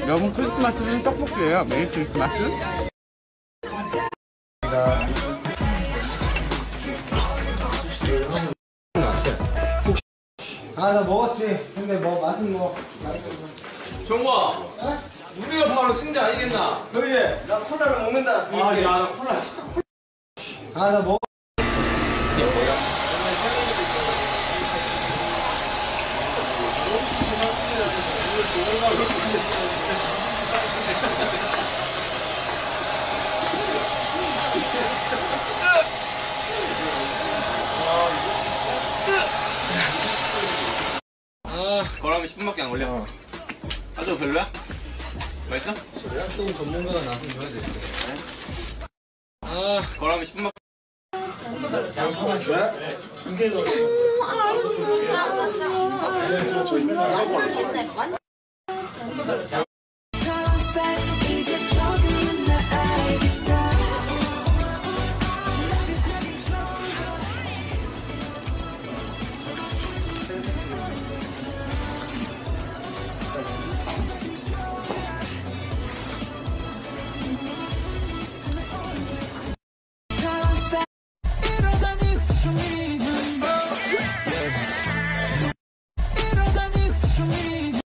여러분 크리스마스는 떡볶이에요. 메리 크리스마스. 아 나 먹었지. 근데 뭐 맛은 뭐. 정우아 우리가 바로 승자 아니겠나? 그지? 나 콜라를 먹는다. 아야나 콜라 아 나 먹. 거라면 10분밖에 안 걸려 아주 별로야? 맛있어? 또 전문가가 나서 줘야 돼. 거라면 10분밖에 음, 알았어. 완전